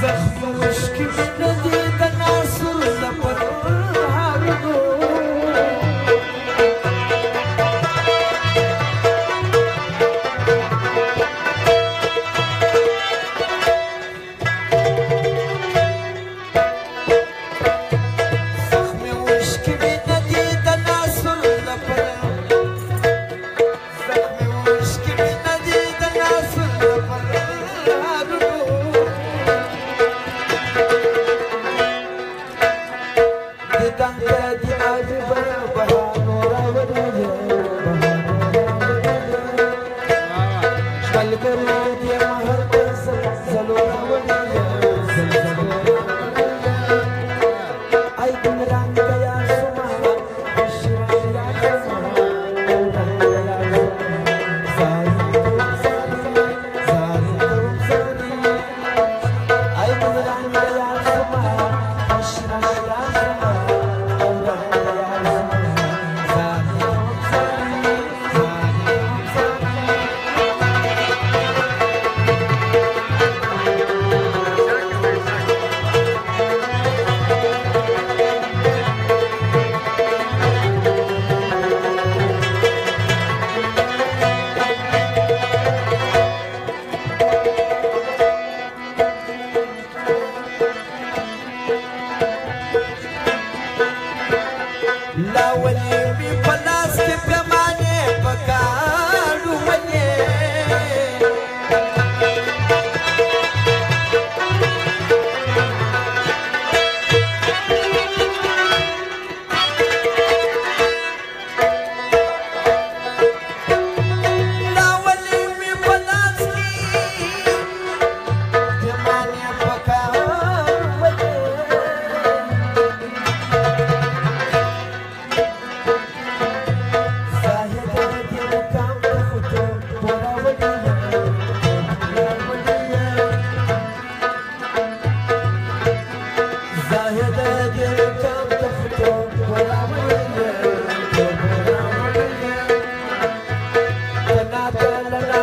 زخم مشكل نديد করলে Allah la la la.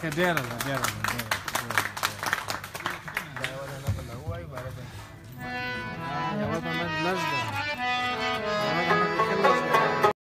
Cadê ela? Cadê ela?